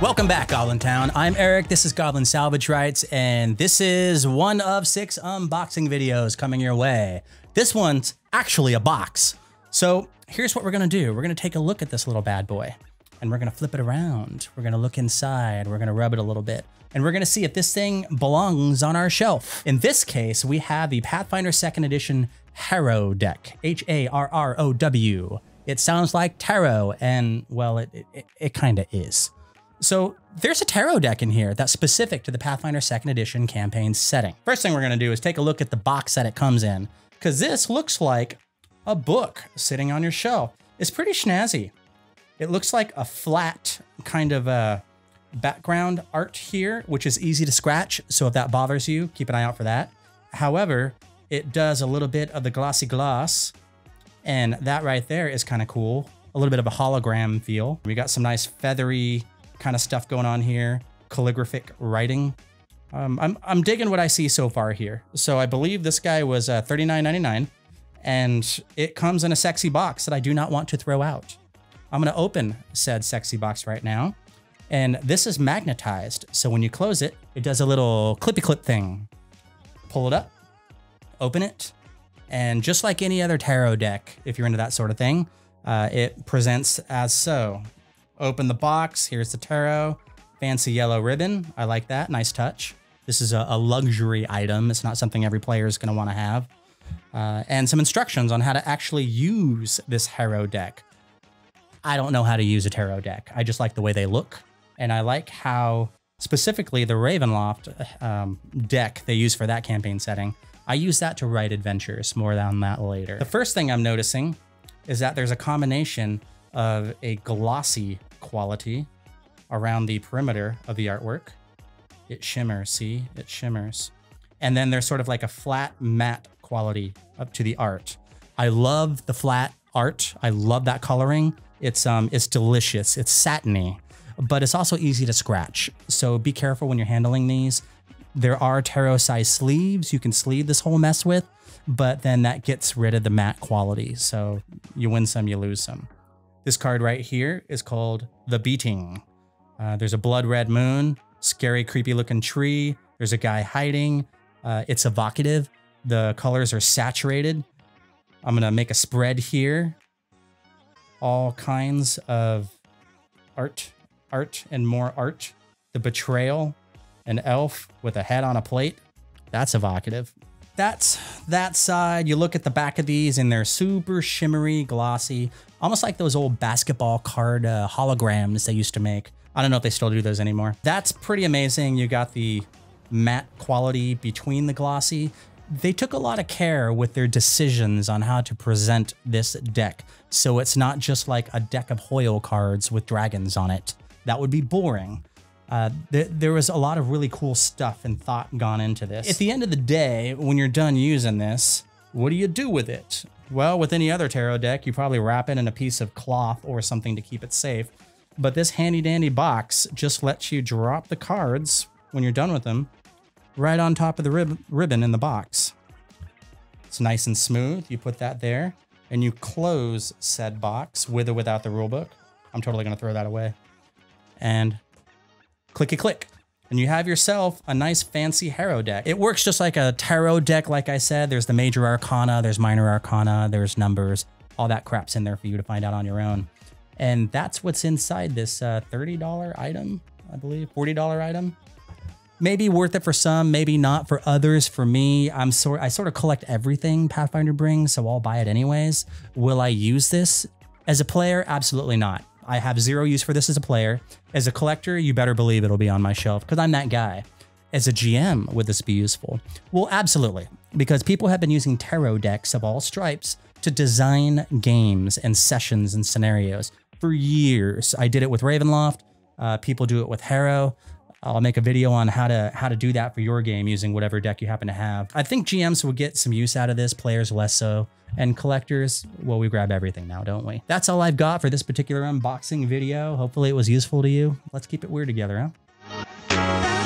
Welcome back, Goblin Town. I'm Erik. This is Goblin Salvage Rites, and this is one of six unboxing videos coming your way. This one's actually a box. So here's what we're gonna do. We're gonna take a look at this little bad boy, and we're gonna flip it around. We're gonna look inside. We're gonna rub it a little bit, and we're gonna see if this thing belongs on our shelf. In this case, we have the Pathfinder 2nd Edition Harrow deck, H-A-R-R-O-W. It sounds like tarot, and well, it, it, it kind of is. So there's a tarot deck in here that's specific to the Pathfinder 2nd Edition campaign setting. First thing we're going to do is take a look at the box that it comes in, because this looks like a book sitting on your shelf. It's pretty snazzy. It looks like a flat kind of a background art here, which is easy to scratch. So if that bothers you, keep an eye out for that. However, it does a little bit of the glossy gloss, and that right there is kind of cool. A little bit of a hologram feel. We got some nice feathery kind of stuff going on here, calligraphic writing. Um, I'm, I'm digging what I see so far here. So I believe this guy was uh, $39.99 and it comes in a sexy box that I do not want to throw out. I'm gonna open said sexy box right now. And this is magnetized. So when you close it, it does a little clippy clip thing. Pull it up, open it. And just like any other tarot deck, if you're into that sort of thing, uh, it presents as so. Open the box. Here's the tarot. Fancy yellow ribbon. I like that. Nice touch. This is a, a luxury item. It's not something every player is going to want to have. Uh, and some instructions on how to actually use this Harrow deck. I don't know how to use a tarot deck. I just like the way they look. And I like how specifically the Ravenloft um, deck they use for that campaign setting. I use that to write adventures, more on that later. The first thing I'm noticing is that there's a combination of a glossy quality around the perimeter of the artwork. It shimmers, see? It shimmers. And then there's sort of like a flat matte quality up to the art. I love the flat art. I love that coloring. It's um it's delicious. It's satiny, but it's also easy to scratch. So be careful when you're handling these. There are tarot size sleeves you can sleeve this whole mess with, but then that gets rid of the matte quality. So you win some, you lose some. This card right here is called The Beating. Uh, there's a blood red moon, scary, creepy looking tree. There's a guy hiding. Uh, it's evocative. The colors are saturated. I'm going to make a spread here. All kinds of art, art, and more art. The betrayal, an elf with a head on a plate. That's evocative that's that side. You look at the back of these and they're super shimmery, glossy, almost like those old basketball card uh, holograms they used to make. I don't know if they still do those anymore. That's pretty amazing. You got the matte quality between the glossy. They took a lot of care with their decisions on how to present this deck. So it's not just like a deck of Hoyle cards with dragons on it. That would be boring. Uh, th there was a lot of really cool stuff and thought gone into this. At the end of the day, when you're done using this, what do you do with it? Well, with any other tarot deck, you probably wrap it in a piece of cloth or something to keep it safe. But this handy dandy box just lets you drop the cards when you're done with them right on top of the rib ribbon in the box. It's nice and smooth. You put that there and you close said box with or without the rulebook. I'm totally going to throw that away. And clicky click. And you have yourself a nice fancy Harrow deck. It works just like a tarot deck, like I said. There's the major arcana, there's minor arcana, there's numbers, all that crap's in there for you to find out on your own. And that's what's inside this uh, $30 item, I believe, $40 item. Maybe worth it for some, maybe not for others. For me, I'm sort I sort of collect everything Pathfinder brings, so I'll buy it anyways. Will I use this as a player? Absolutely not. I have zero use for this as a player. As a collector, you better believe it'll be on my shelf because I'm that guy. As a GM, would this be useful? Well, absolutely, because people have been using tarot decks of all stripes to design games and sessions and scenarios for years. I did it with Ravenloft. Uh, people do it with Harrow. I'll make a video on how to how to do that for your game using whatever deck you happen to have. I think GMs will get some use out of this, players less so. And collectors, well, we grab everything now, don't we? That's all I've got for this particular unboxing video. Hopefully it was useful to you. Let's keep it weird together, huh?